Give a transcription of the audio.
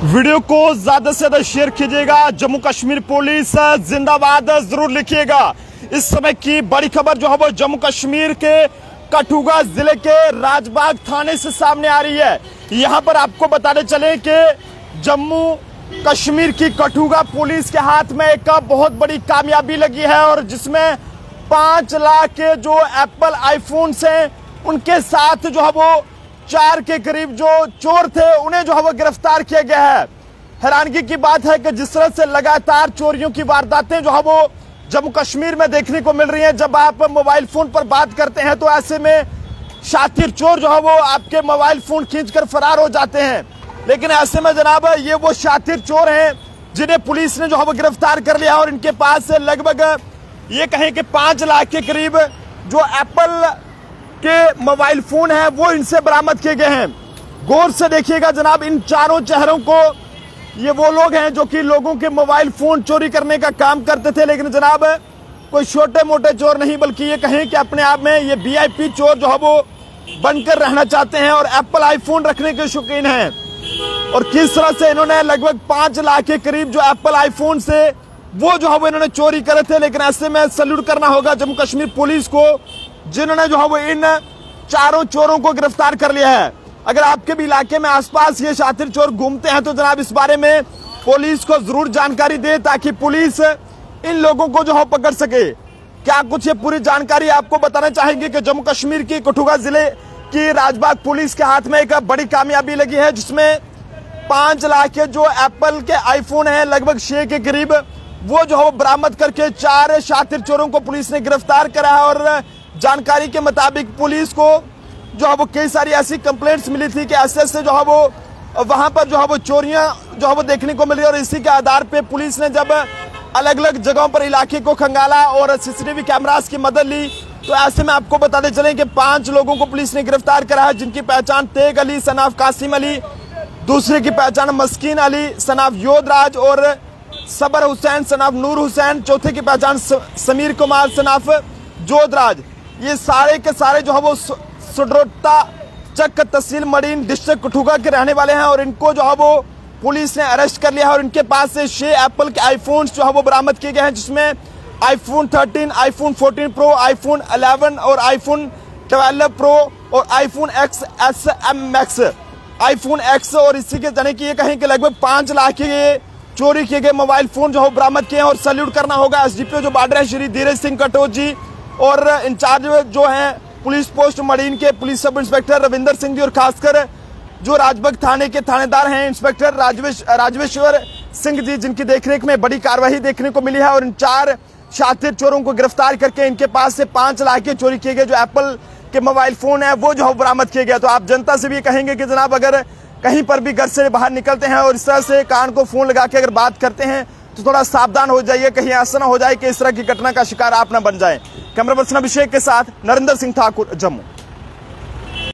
Video को ज़्यादा से ज़्यादा शेयर कीजिएगा। जम्मू कश्मीर पुलिस जिंदाबाद ज़रूर लिखिएगा। इस समय की बड़ी खबर जो है वो जम्मू कश्मीर के कठुआ ज़िले के राजबाग थाने से सामने आ रही है। यहाँ पर आपको बताने चले कि जम्मू कश्मीर की कठुआ पुलिस के हाथ में एक बहुत बड़ी कामयाबी लगी है और जिसमें पाँच लाख के जो एप्पल आईफोन हैं, उनके साथ जो है वो चार के करीब जो चोर थे, उन्हें जो है वो गिरफ़्तार किया गया है। हैरानगी की बात है कि जिस तरह से लगातार चोरियों की वारदातें जो है वो जम्मू कश्मीर में देखने को मिल रही हैं। जब आप मोबाइल फ़ोन पर बात करते हैं तो ऐसे में शातिर चोर जो है वो आपके मोबाइल फ़ोन खींचकर फरार हो जाते हैं। लेकिन ऐसे में जनाब, ये वो शातिर चोर हैं, जिन्हें पुलिस ने जो है वो गिरफ़्तार कर लिया और इनके पास लगभग ये कहें कि पाँच लाख के करीब जो एप्पल के मोबाइल फ़ोन है, वो इनसे बरामद किए गए हैं। गौर से देखिएगा जनाब, इन चारों चेहरों को ये वो लोग हैं जो कि लोगों के मोबाइल फ़ोन चोरी करने का काम करते थे, लेकिन जनाब, कोई छोटे मोटे चोर नहीं, बल्कि ये कहें कि अपने आप में ये वीआईपी चोर जो है वो बनकर रहना चाहते हैं और एप्पल आईफोन रखने के शौकीन हैं। और किस तरह से इन्होंने लगभग पाँच लाख के करीब जो एप्पल आईफोन से वो जो है वो इन्होंने चोरी करे थे, लेकिन ऐसे में सल्यूट करना होगा जम्मू कश्मीर पुलिस को। जिन्होंने जो है वो इन चारों चोरों को गिरफ़्तार कर लिया है। अगर आपके भी इलाके में आसपास ये शातिर चोर घूमते हैं तो जनाब इस बारे में पुलिस को ज़रूर जानकारी दे ताकि पुलिस इन लोगों को जो है पकड़ सके। क्या कुछ ये पूरी जानकारी आपको बताना चाहेंगे कि जम्मू कश्मीर की कठुआ ज़िले की राजबाग पुलिस के हाथ में एक बड़ी कामयाबी लगी है, जिसमें पाँच लाख के जो एप्पल के आईफोन है, लगभग छह के करीब, वो जो है बरामद करके चार शातिर चोरों को पुलिस ने गिरफ़्तार करा है और जानकारी के मुताबिक पुलिस को जो है वो कई सारी ऐसी कंप्लेंट्स मिली थी कि ऐसे ऐसे जो है वो, वहाँ पर जो है वो चोरियाँ जो है वो देखने को मिली और इसी के आधार पे पुलिस ने जब अलग अलग जगहों पर इलाके को खंगाला और सीसीटीवी कैमरास की मदद ली तो ऐसे में आपको बताते चले कि पाँच लोगों को पुलिस ने गिरफ़्तार करा है, जिनकी पहचान तेग अली, सनाफ कासिम अली, दूसरे की पहचान मस्किन अली, सनाफ योधराज और सबर हुसैन, सनाफ नूर हुसैन, चौथे की पहचान समीर कुमार, सनाफ जोधराज। ये सारे के सारे जो है वो सुड्रोटा चक तहसील मरीन डिस्ट्रिक्ट कठुआ के रहने वाले हैं और इनको जो है वो पुलिस ने अरेस्ट कर लिया है और इनके पास से छह एप्पल के आईफोन जो है वो बरामद किए गए हैं जिसमें आईफोन 13, आईफोन 14 प्रो आईफोन 11 और आईफोन 12 प्रो और iPhone X S M Max. IPhone X और इसी के जाने की ये कहें कि लगभग पाँच लाख के चोरी किए गए मोबाइल फ़ोन जो है बरामद किए हैं और सल्यूट करना होगा। एसडीपीओ जो बार्डर है श्री धीरज सिंह कटोच जी और इंचार्ज जो हैं पुलिस पोस्ट मरीन के police sub inspector Ravinder Singh ji और खासकर जो राजबाग थाने के थानेदार हैं इंस्पेक्टर राजवेश, राजवेश्वर सिंह जी, जिनकी देखरेख में बड़ी कार्रवाई देखने को मिली है और इन चार शातिर चोरों को गिरफ़्तार करके इनके पास से पाँच लाख के चोरी किए गए जो एप्पल के मोबाइल फ़ोन है, वो जो है बरामद किए गए। तो आप जनता से भी कहेंगे कि जनाब अगर कहीं पर भी घर से बाहर निकलते हैं और इस तरह से कान को फ़ोन लगा के अगर बात करते हैं तो थोड़ा सावधान हो जाइए, कहीं ऐसा ना हो जाए कि इस तरह की घटना का शिकार आप न बन जाए। कैमरा पर्सन अभिषेक के साथ नरेंद्र सिंह ठाकुर, जम्मू।